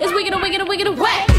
is wiggle, wiggle, wiggle, wet.